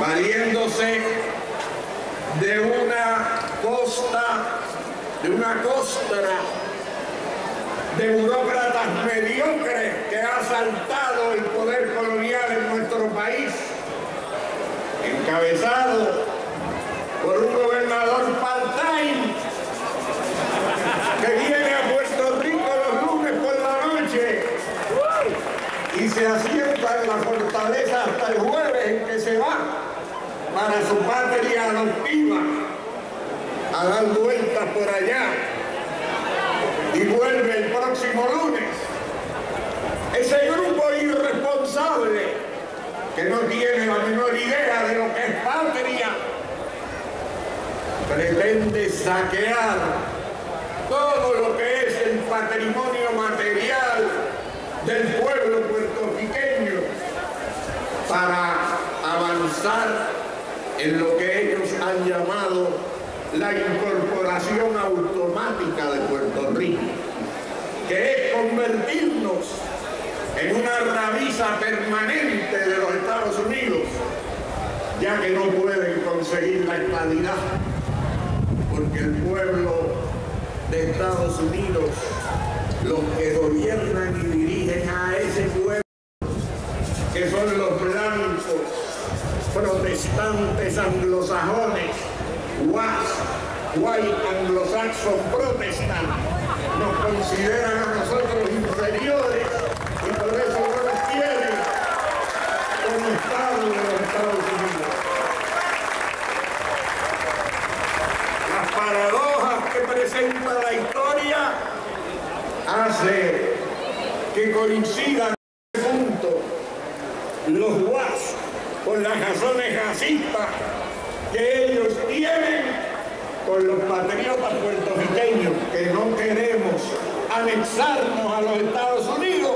valiéndose de una costa, de una costra de burócratas mediocres que ha asaltado el poder colonial en nuestro país, encabezado por un gobernador part-time que viene a Puerto Rico los lunes por la noche y se asienta en la fortaleza hasta el jueves en que se va para su patria adoptiva a dar vueltas por allá y vuelve el próximo lunes. Ese grupo irresponsable que no tiene la menor idea de lo que es patria pretende saquear todo lo que es el patrimonio material del pueblo puertorriqueño para avanzar en lo que ellos han llamado la incorporación automática de Puerto Rico, que es convertirnos en una rabiza permanente de los Estados Unidos, ya que no pueden conseguir la estabilidad, porque el pueblo de Estados Unidos, los que gobiernan y dirigen a ese pueblo, que son los protestantes anglosajones, WAS, White Anglo-Saxon Protestant, nos consideran a nosotros inferiores y por eso no nos quieren. Como Estado de los Estados Unidos. Las paradojas que presenta la historia hace que coincidan en este punto los WAS con las razones que ellos tienen con los patriotas puertorriqueños que no queremos anexarnos a los Estados Unidos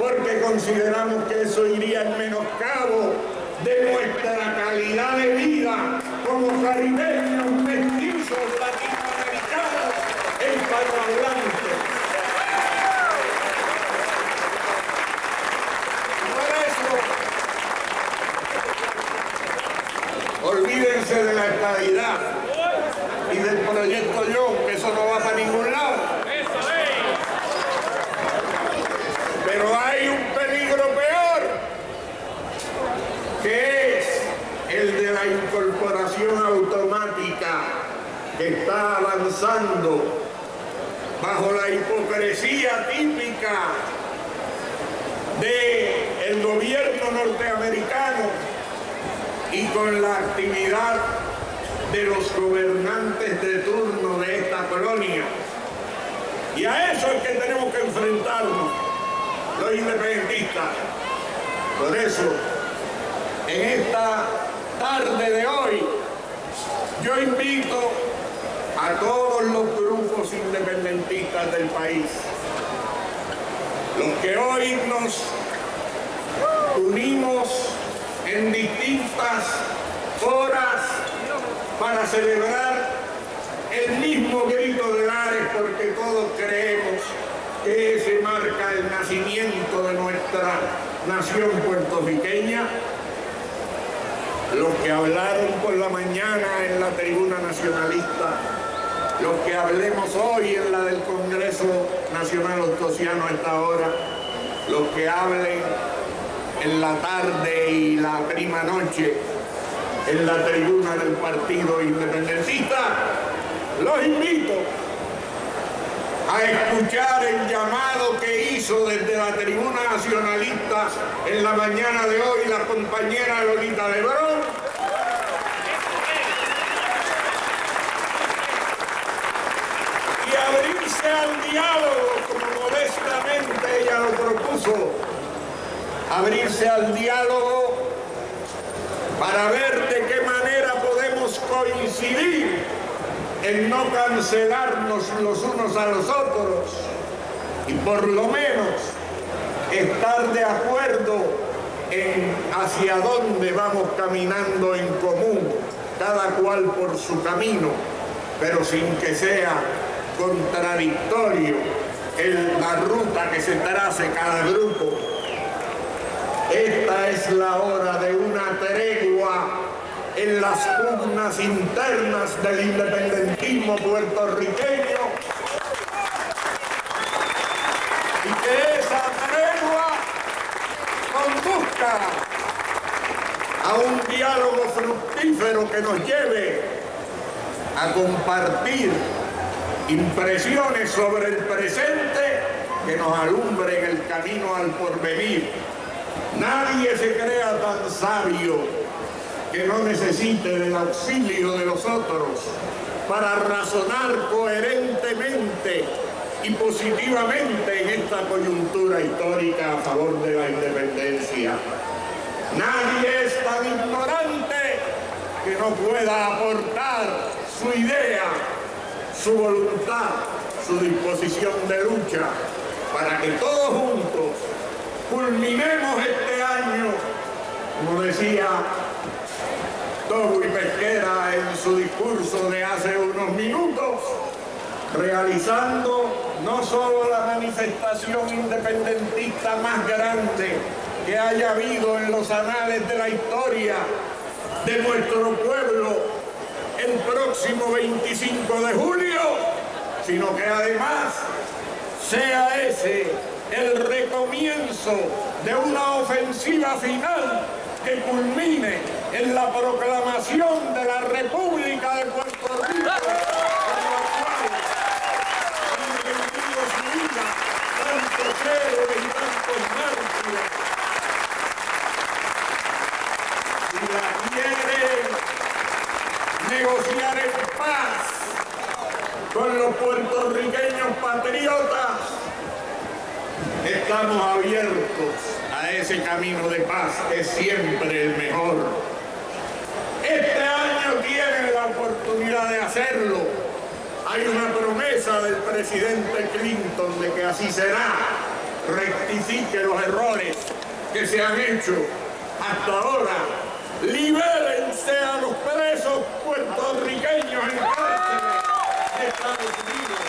porque consideramos que eso iría en menoscabo de nuestra calidad de vida como caribeños, de y del proyecto que eso no va para ningún lado. Pero hay un peligro peor, que es el de la incorporación automática que está avanzando bajo la hipocresía típica del gobierno norteamericano y con la actividad de los gobernantes de turno de esta colonia. Y a eso es que tenemos que enfrentarnos los independentistas. Por eso, en esta tarde de hoy, yo invito a todos los grupos independentistas del país, los que hoy nos unimos en distintas horas para celebrar el mismo grito de Lares porque todos creemos que ese marca el nacimiento de nuestra nación puertorriqueña. Los que hablaron por la mañana en la tribuna nacionalista, los que hablemos hoy en la del Congreso Nacional Ostosiano a esta hora, los que hablen en la tarde y la prima noche en la tribuna del Partido Independentista, los invito a escuchar el llamado que hizo desde la tribuna nacionalista en la mañana de hoy la compañera Lolita Lebrón. Y abrirse al diálogo, como modestamente ella lo propuso, abrirse al diálogo para ver de qué manera podemos coincidir en no cancelarnos los unos a los otros y por lo menos estar de acuerdo en hacia dónde vamos caminando en común, cada cual por su camino, pero sin que sea contradictorio la ruta que se trace cada grupo. Esta es la hora de una tregua en las pugnas internas del independentismo puertorriqueño y que esa tregua conduzca a un diálogo fructífero que nos lleve a compartir impresiones sobre el presente que nos alumbren el camino al porvenir. Nadie se crea tan sabio que no necesite del auxilio de los otros para razonar coherentemente y positivamente en esta coyuntura histórica a favor de la independencia. Nadie es tan ignorante que no pueda aportar su idea, su voluntad, su disposición de lucha para que todos juntos culminemos este año, como decía Y Pesquera en su discurso de hace unos minutos, realizando no solo la manifestación independentista más grande que haya habido en los anales de la historia de nuestro pueblo el próximo 25 de julio, sino que además sea ese el recomienzo de una ofensiva final que culmine en la proclamación de la República de Puerto Rico, por la cual han su vida tantos héroes y tantos mártires. Si la quieren negociar en paz con los puertorriqueños patriotas, estamos abiertos a ese camino de paz, es siempre el mejor. Este año tiene la oportunidad de hacerlo. Hay una promesa del presidente Clinton de que así será. Rectifique los errores que se han hecho hasta ahora. Libérense a los presos puertorriqueños en cárceles de Estados Unidos.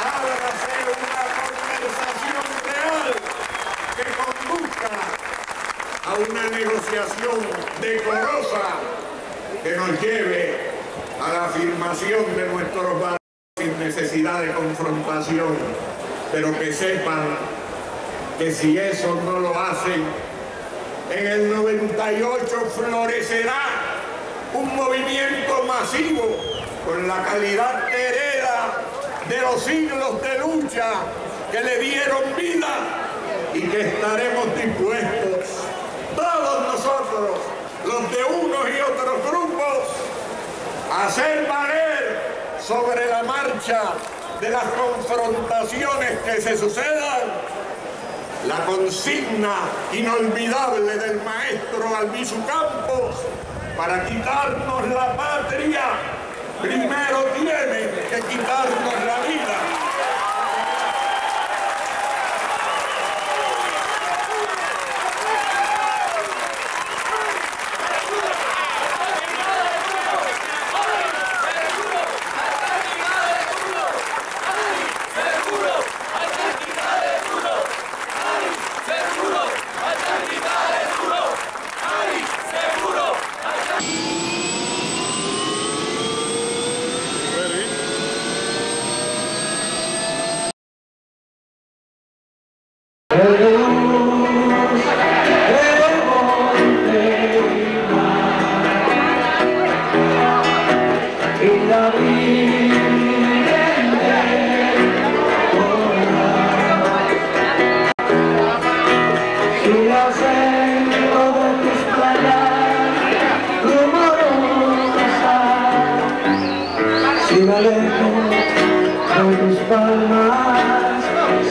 Hágase una conversación real que conduzca a una negociación decorosa que nos lleve a la afirmación de nuestros valores sin necesidad de confrontación, pero que sepan que si eso no lo hacen, en el 98 florecerá un movimiento masivo con la calidad hereda de los siglos de lucha que le dieron vida y que estaremos dispuestos, todos nosotros, los de unos y otros grupos, hacer valer sobre la marcha de las confrontaciones que se sucedan la consigna inolvidable del maestro Albizu Campos para quitarnos la patria, primero tienen que quitarnos la vida.